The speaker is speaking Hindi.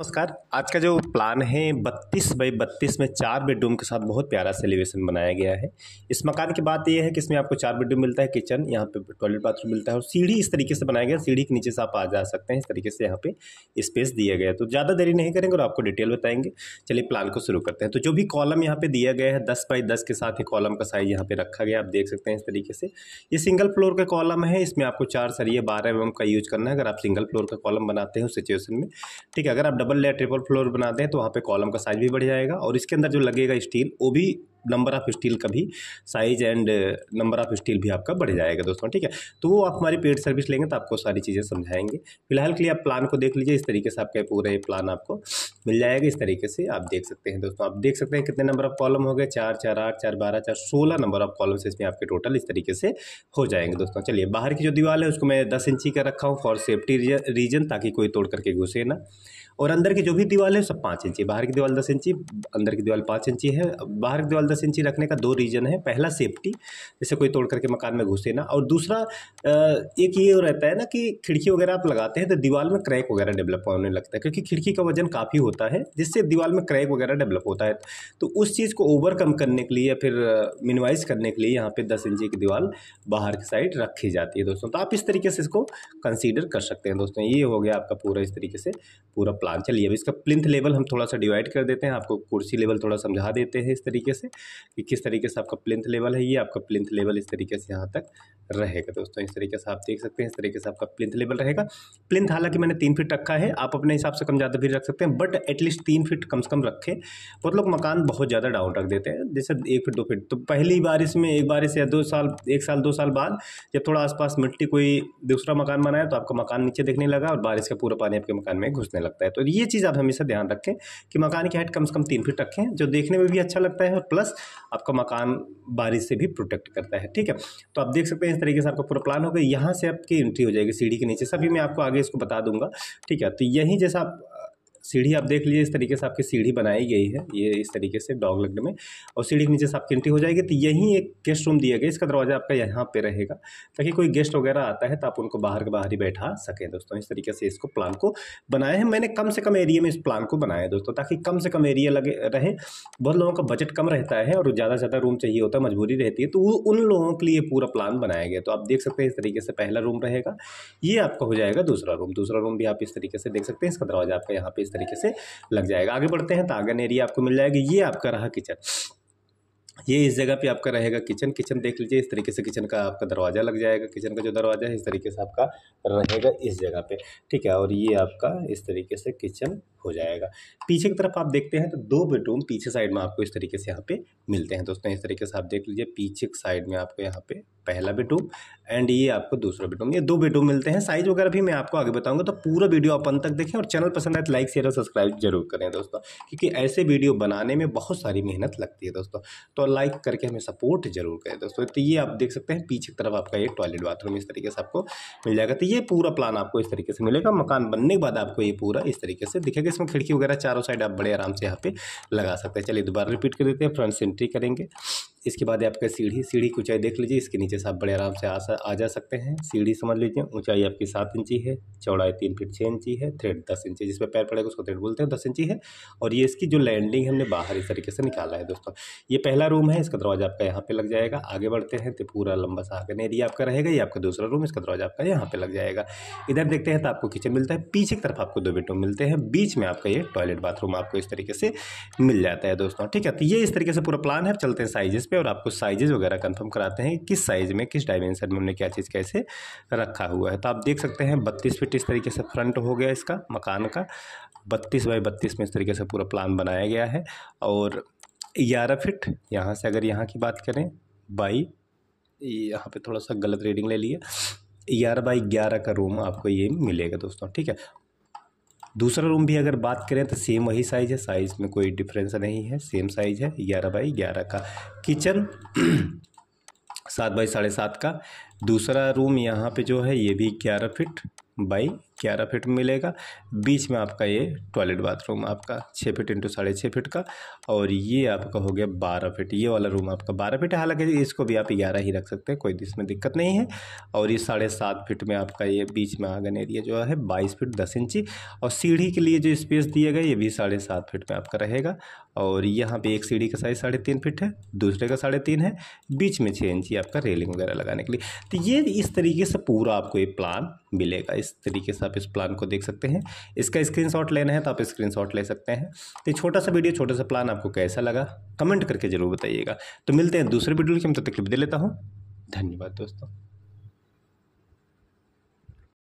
नमस्कार। आज का जो प्लान है, बत्तीस बाई बत्तीस में चार बेडरूम के साथ बहुत प्यारा सेलिब्रेशन बनाया गया है। इस मकान की बात यह है कि इसमें आपको चार बेडरूम मिलता है, किचन, यहाँ पे टॉयलेट बाथरूम मिलता है और सीढ़ी इस तरीके से बनाया गया सीढ़ी के नीचे से आप आ जा सकते हैं, इस तरीके से यहाँ पे स्पेस दिया गया तो ज़्यादा देरी नहीं करेंगे और आपको डिटेल बताएँगे। चलिए प्लान को शुरू करते हैं। तो जो भी कॉलम यहाँ पे दिया गया है, दस बाई दस के साथ ही कॉलम का साइज़ यहाँ पे रखा गया आप देख सकते हैं इस तरीके से। ये सिंगल फ्लोर का कॉलम है, इसमें आपको चार सरिये, बारह एम का यूज़ करना है, अगर आप सिंगल फ्लोर का कॉलम बनाते हैं उस सिचुएशन में। ठीक है, अगर आप डबल या ट्रिपल फ्लोर बनाते हैं तो वहाँ पे कॉलम का साइज़ भी बढ़ जाएगा और इसके अंदर जो लगेगा स्टील वो भी नंबर ऑफ़ स्टील का भी size and number of steel भी आपका बढ़ जाएगा दोस्तों, ठीक है? तो वो आप हमारी पेड सर्विस लेंगे तो आपको सारी चीज़ें समझाएँगे। फ़िलहाल के लिए आप प्लान को देख लीजिए, इस तरीके से आपका पूरा ये प्लान आपको मिल जाएगा, इस तरीके से आप देख सकते हैं दोस्तों। आप देख सकते हैं कितने नंबर ऑफ़ कॉलम हो गए, चार चार, आठ, चार, बारह, चार, सोलह नंबर ऑफ़ कॉलम्स इसमें आपके टोटल इस तरीके से हो जाएँगे दोस्तों। चलिए, बाहर की जो दीवार है उसको मैं दस इंची का रखा हूँ फॉर सेफ्टी रीजन ताकि कोई तोड़ करके घुसे ना। और अंदर की जो भी दीवार है सब पाँच इंची बाहर की दीवार दस इंची, अंदर की दीवार पाँच इंची है। बाहर की दीवार दस इंची रखने का दो रीजन है। पहला, सेफ्टी, जैसे कोई तोड़ करके मकान में घुसे ना। और दूसरा एक ये रहता है ना कि खिड़की वगैरह आप लगाते हैं तो दीवार में क्रैक वगैरह डेवलप होने लगता है, क्योंकि खिड़की का वज़न काफ़ी होता है, जिससे दीवार में क्रैक वगैरह डेवलप होता है। तो उस चीज़ को ओवरकम करने के लिए या फिर मिनिमाइज करने के लिए यहाँ पे दस इंची की दीवार बाहर की साइड रखी जाती है दोस्तों। तो आप इस तरीके से इसको कंसिडर कर सकते हैं दोस्तों। ये हो गया आपका पूरा इस तरीके से पूरा प्लान। चलिए, अब इसका प्लिंथ लेवल हम थोड़ा सा डिवाइड कर देते हैं। आपको कुर्सी लेवल थोड़ा समझा देते हैं इस तरीके से। कि किस तरीके से आपका प्लिंथ लेवल है ये, आपका प्लिंथ लेवल इस तरीके से यहाँ तक रहेगा। दोस्तों, इस तरीके से आप देख सकते हैं, इस तरीके से आपका प्लिंथ लेवल रहेगा। प्लिंथ हालाँकि मैंने तीन फीट रखा है, आप अपने हिसाब से कम ज़्यादा भी रख सकते हैं, बट एटलीस्ट तीन फीट कम से कम रखें। बहुत लोग मकान बहुत ज़्यादा डाउन रख देते हैं, जैसे एक फीट, दो फीट। तो पहली बारिश में एक बारिश या दो साल, एक साल, दो साल बाद जब थोड़ा आसपास मिट्टी कोई दूसरा मकान बनाया तो आपका मकान नीचे देखने लगा और बारिश का पूरा पानी आपके मकान में घुसने लगता है। तो ये चीज़ आप हमेशा ध्यान रखें कि मकान की हाइट कम से कम तीन फीट रखें, जो देखने में भी अच्छा लगता है और प्लस आपका मकान बारिश से भी प्रोटेक्ट करता है, ठीक है? तो आप देख सकते हैं इस तरीके से आपका पूरा प्लान होगा यहाँ से आपकी एंट्री हो जाएगी, सीढ़ी के नीचे। सभी मैं आपको आगे इसको बता दूँगा, ठीक है? तो यहीं जैसा आप सीढ़ी आप देख लीजिए, इस तरीके से आपकी सीढ़ी बनाई गई है, ये इस तरीके से डॉग लगने में, और सीढ़ी के नीचे से आपकी एंट्री हो जाएगी तो यहीं एक गेस्ट रूम दिया गया, इसका दरवाज़ा आपका यहाँ पे रहेगा, ताकि कोई गेस्ट वगैरह आता है तो आप उनको बाहर के बाहर ही बैठा सकें, दोस्तों, इस तरीके से इसको प्लान को बनाए हैं। मैंने कम से कम एरिया में इस प्लान को बनाया है, दोस्तों, ताकि कम से कम एरिया लगे, रहे, बहुत लोगों का बजट कम रहता है, और ज़्यादा से ज़्यादा रूम चाहिए होता है, मजबूरी रहती है तो वो उन लोगों के लिए पूरा प्लान बनाया गया तो आप देख सकते हैं इस तरीके से पहला रूम रहेगा, ये आपका हो जाएगा दूसरा रूम दूसरा रूम भी आप इस तरीके से देख सकते हैं, इसका दरवाज़ा आपका यहाँ पे इस तरीके से लग जाएगा। आगे बढ़ते हैं तो आगन एरिया आपको मिल जाएगा। ये आपका रहा किचन। ये इस जगह पे आपका रहेगा किचन। किचन देख लीजिए, इस तरीके से किचन का आपका दरवाज़ा लग जाएगा। किचन का जो दरवाज़ा है, इस तरीके से आपका रहेगा इस जगह पे। ठीक है, और ये आपका इस तरीके से किचन हो जाएगा। पीछे की तरफ़ आप देखते हैं तो दो बेडरूम पीछे साइड में आपको इस तरीके से यहाँ पे मिलते हैं। दोस्तों, इस तरीके से आप देख लीजिए, पीछे साइड में आपको यहाँ पे पहला बेडरूम एंड ये आपको दूसरा बेडरूम। ये दो बेडरूम मिलते हैं। साइज़ वगैरह भी मैं आपको आगे बताऊँगा तो पूरा वीडियो अंत तक देखें और चैनल पसंद आए तो लाइक, शेयर और सब्सक्राइब ज़रूर करें दोस्तों, क्योंकि ऐसे वीडियो बनाने में बहुत सारी मेहनत लगती है दोस्तों। तो लाइक करके हमें सपोर्ट ज़रूर करें दोस्तों। तो ये आप देख सकते हैं, पीछे की तरफ़ आपका ये टॉयलेट बाथरूम इस तरीके से आपको मिल जाएगा। तो ये पूरा प्लान आपको इस तरीके से मिलेगा। मकान बनने के बाद आपको ये पूरा इस तरीके से दिखेगा। इसमें खिड़की वगैरह चारों साइड आप बड़े आराम से यहाँ पे लगा सकते हैं। चलिए दोबारा रिपीट कर देते हैं फ्रंट से एंट्री करेंगे। इसके बाद आपका सीढ़ी सीढ़ी की ऊंचाई देख लीजिए, इसके नीचे से आप बड़े आराम से आ आ जा सकते हैं। सीढ़ी समझ लीजिए, ऊंचाई आपकी सात इंची है, चौड़ाई तीन फीट छः इंची है थ्रेड दस इंची, जिसमें पैर पड़ेगा उसको थ्रेड बोलते हैं, दस इंची है। और ये इसकी जो लैंडिंग हमने बाहर इस तरीके से निकाला है दोस्तों। ये पहला रूम है, इसका दरवाज़ा आपका यहाँ पे लग जाएगा। आगे बढ़ते हैं तो पूरा लंबा सा आगन एरिया आपका रहेगा, ये आपका दूसरा रूम इसका दरवाज़ा आपका यहाँ पे लग जाएगा। इधर देखते हैं तो आपको किचन मिलता है, पीछे की तरफ़ आपको दो बेडरूम मिलते हैं। बीच में आपका ये टॉयलेट बाथरूम आपको इस तरीके से मिल जाता है दोस्तों, ठीक है? तो ये इस तरीके से पूरा प्लान है चलते हैं साइजेस पे। और आपको साइजेस वगैरह कंफर्म कराते हैं किस साइज़ में, किस डायमेंशन में हमने क्या चीज़ कैसे रखा हुआ है। तो आप देख सकते हैं बत्तीस फिट इस तरीके से फ्रंट हो गया इसका मकान का। बत्तीस बाई बत्तीस में इस तरीके से पूरा प्लान बनाया गया है और ग्यारह फिट यहाँ से अगर यहाँ की बात करें बाई यहाँ पे थोड़ा सा गलत रीडिंग ले लिए ग्यारह बाई ग्यारह का रूम आपको ये मिलेगा दोस्तों, ठीक है? दूसरा रूम भी अगर बात करें तो सेम वही साइज़ है। साइज़ में कोई डिफरेंस नहीं है। सेम साइज़ है ग्यारह बाई ग्यारह का। किचन सात बाई साढ़े सात का। दूसरा रूम यहाँ पे जो है, ये भी ग्यारह फिट बाई ग्यारह फीट मिलेगा। बीच में आपका ये टॉयलेट बाथरूम आपका छः फीट इंटू साढ़े छः फीट का और ये आपका हो गया बारह फीट। ये वाला रूम आपका बारह फीट है। हालाँकि इसको भी आप ग्यारह ही रख सकते हैं, कोई इसमें दिक्कत नहीं है। और ये साढ़े सात फीट में आपका ये बीच में आँगन एरिया जो है बाईस फीट दस इंची और सीढ़ी के लिए जो स्पेस दिया गया ये भी साढ़े सात फीट में आपका रहेगा। और यहाँ पे एक सीढ़ी का साइज़ साढ़े तीन फीट है, दूसरे का साढ़े तीन है, बीच में छः इंची आपका रेलिंग वगैरह लगाने के लिए। तो ये इस तरीके से पूरा आपको ये प्लान मिलेगा। इस तरीके से आप इस प्लान को देख सकते हैं। इसका स्क्रीनशॉट लेना है तो आप स्क्रीनशॉट ले सकते हैं। तो छोटा सा वीडियो छोटा सा प्लान आपको कैसा लगा? कमेंट करके ज़रूर बताइएगा। तो मिलते हैं दूसरे वीडियो के हम तब तक दे लेता हूँ। धन्यवाद दोस्तों।